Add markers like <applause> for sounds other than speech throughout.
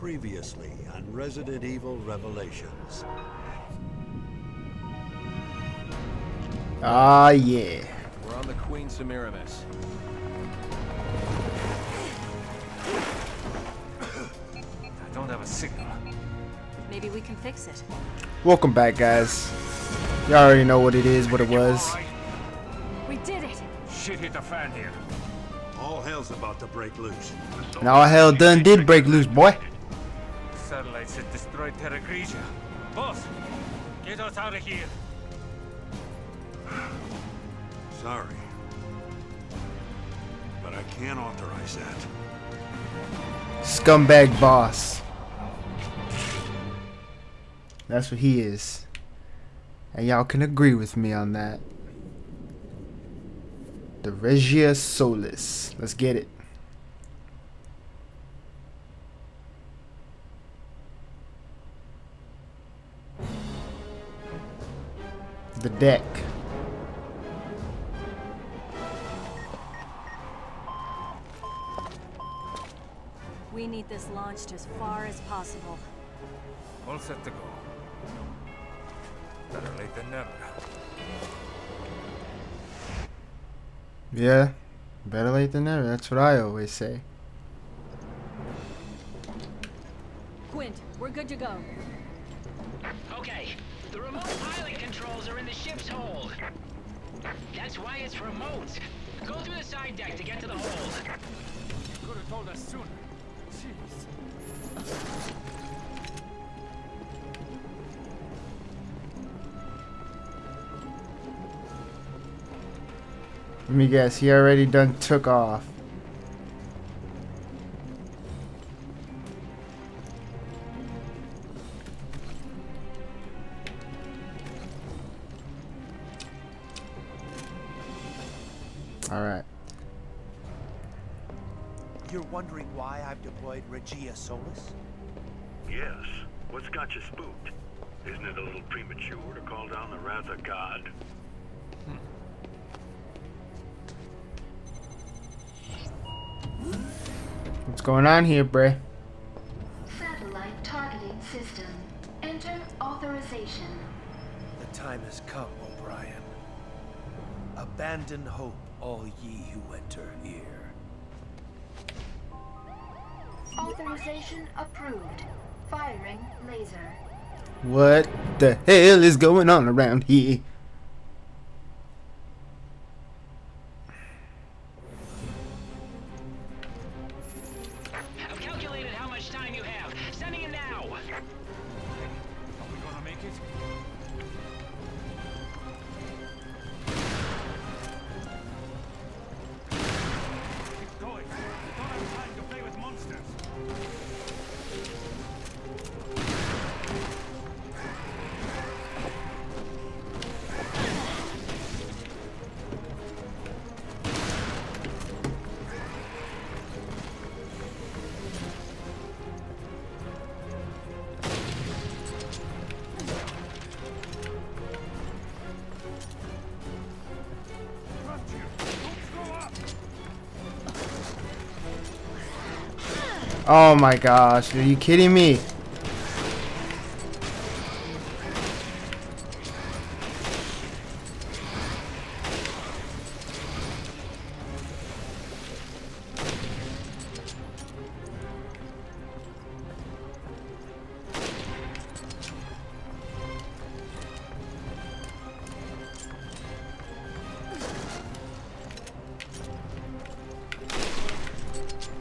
Previously on Resident Evil Revelations. Ah, yeah. We're on the Queen Semiramis. I don't have a signal. Maybe we can fix it. Welcome back, guys. Y'all already know what it is, what it was. We did it! Shit hit the fan here. All hell's about to break loose. And all hell done did break loose, boy. Satellites that destroyed Terragrigia. Boss, get us out of here. Sorry. But I can't authorize that. Scumbag boss. That's what he is. And y'all can agree with me on that. The Regia Solis. Let's get it. The deck. We need this launched as far as possible. All set to go. Better late than never. Yeah. Better late than never. That's what I always say. Quint, we're good to go. Okay, the remote pilot controls are in the ship's hold. That's why it's remote. Go through the side deck to get to the hold. You Could have told us sooner. Jeez. Let me guess. He already done took off. Deployed Regia Solis? Yes. What's got you spooked? Isn't it a little premature to call down the wrath of God? Hmm. What's going on here, Bray? Satellite targeting system. Enter authorization. The time has come, O'Brian. Abandon hope, all ye who enter here. Authorization approved. Firing laser. What the hell is going on around here? Oh my gosh, are you kidding me?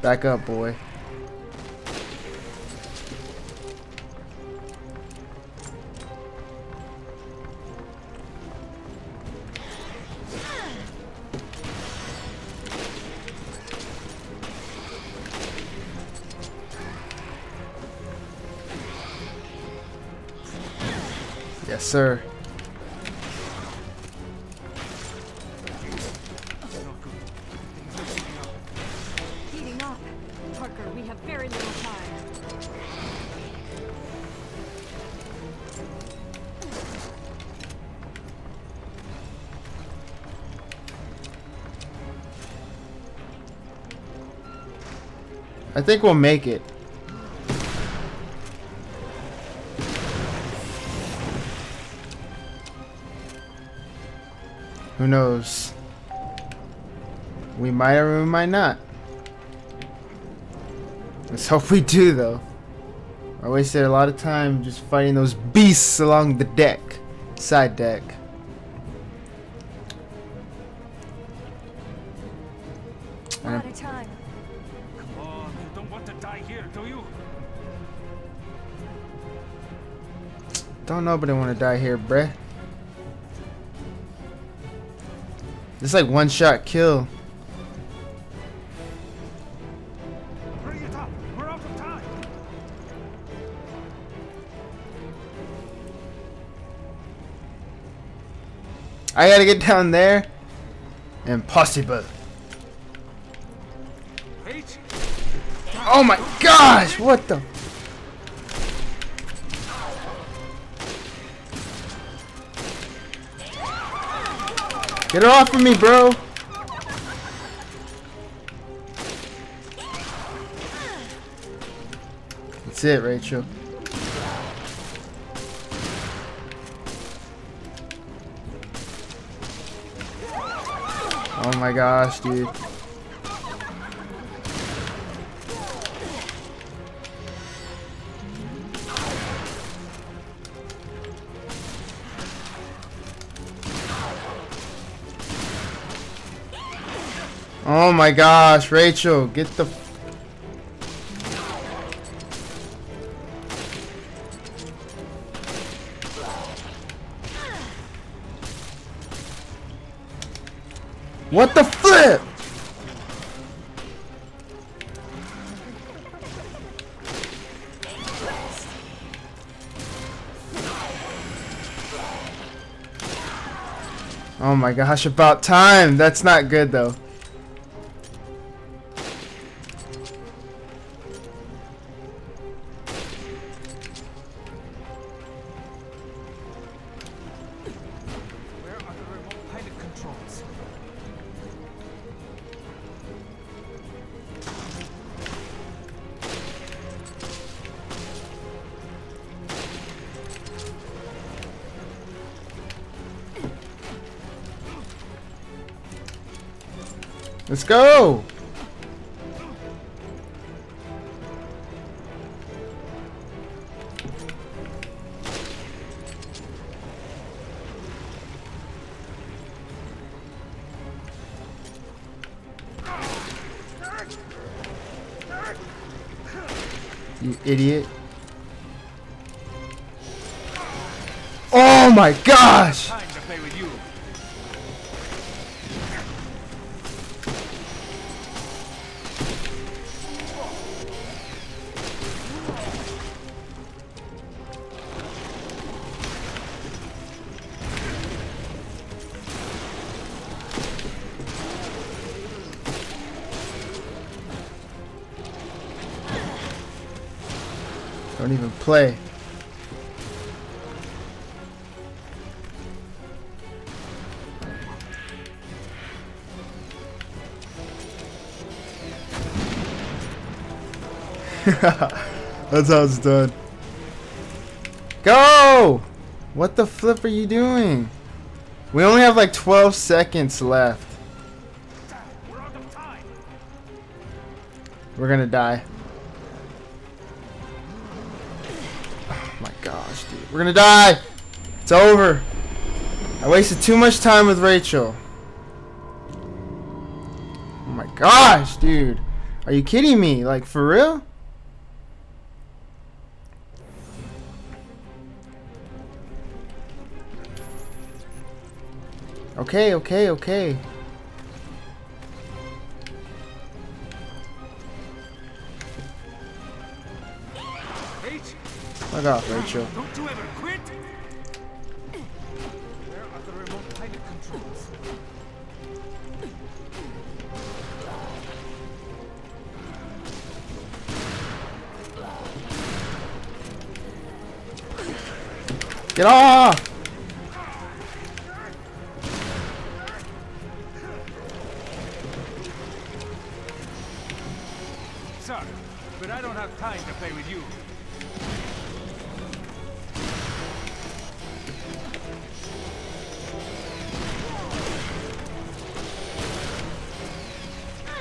Back up, boy. Time. I think we'll make it. Who knows? We might or we might not. Let's hope we do, though. I wasted a lot of time just fighting those beasts along the deck. Side deck. Out of time. Come on, you don't want to die here, do you? Don't nobody want to die here, bruh. It's like one shot kill. Bring it up. We're out of time. I gotta get down there. Impossible. Oh my gosh! What the? Get her off of me, bro! That's it, Rachael. Oh my gosh, dude. Oh my gosh, Rachael, get the. What the flip? Oh my gosh, about time. That's not good though. Let's go. You idiot. Oh my gosh! Don't even play. <laughs> That's how it's done. Go! What the flip are you doing? We only have like 12 seconds left. We're gonna die. Gosh, dude. We're gonna die! It's over. I wasted too much time with Rachael. Oh my gosh, dude. Are you kidding me? Like, for real? Okay, okay, okay. Fuck off, Rachael. don't you ever quit. Where are the remote pilot controls? Get off! Sorry, but I don't have time to play with you.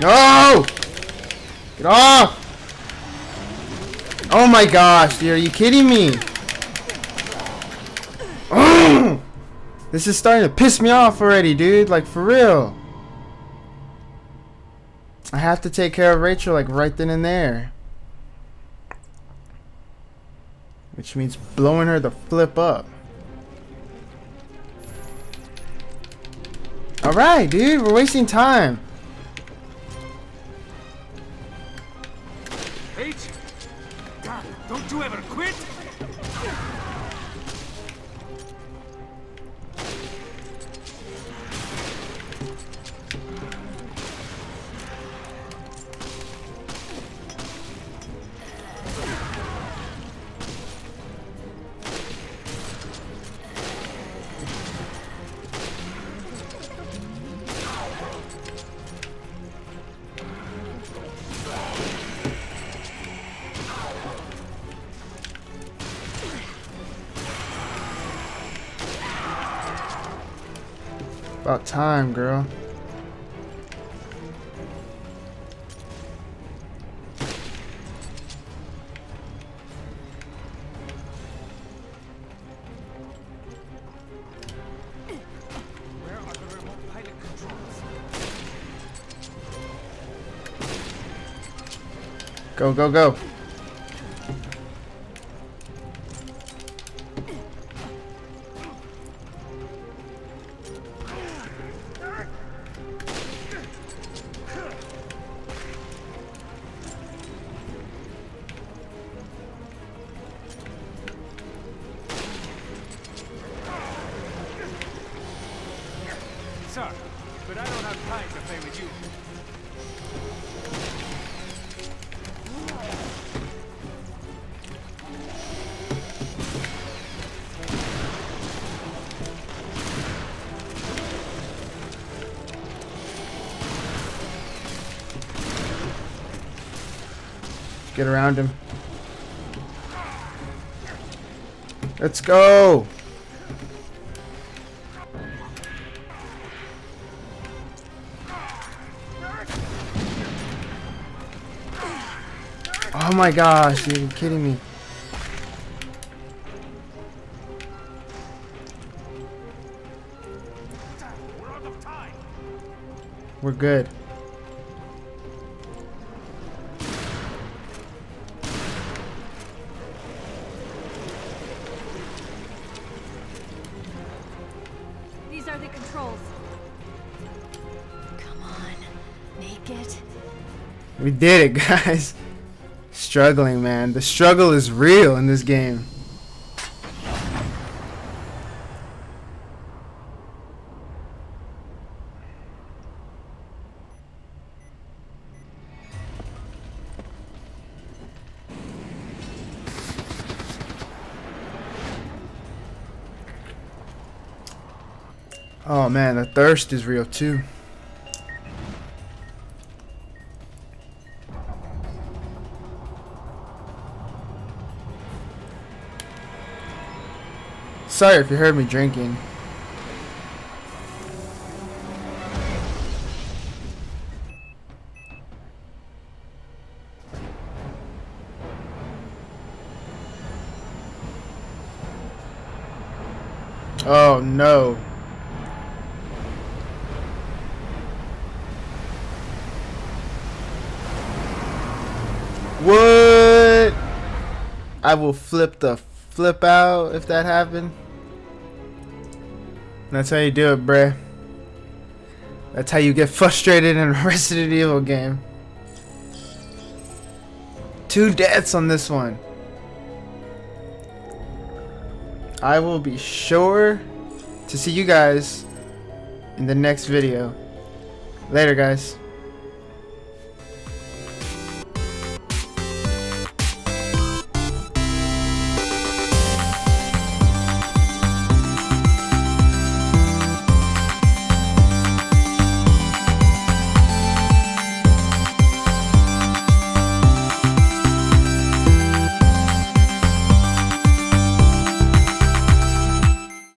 No! Get off! Oh my gosh, dude, are you kidding me? <clears throat> this is starting to piss me off already, dude. Like, for real. I have to take care of Rachael, like, right then and there. Which means blowing her the flip up. Alright, dude, we're wasting time. About time, girl. Go, go, go. With you. Get around him. Let's go. Oh my gosh, dude, you kidding me? We're out of time. We're good. These are the controls. Come on, make it. We did it, <laughs> guys. Struggling, man. The struggle is real in this game. Oh man, the thirst is real too. Sorry if you heard me drinking. Oh no. What? I will flip the flip out if that happened. That's how you do it, bruh. That's how you get frustrated in a <laughs> Resident Evil game. Two deaths on this one. I will be sure to see you guys in the next video. Later, guys.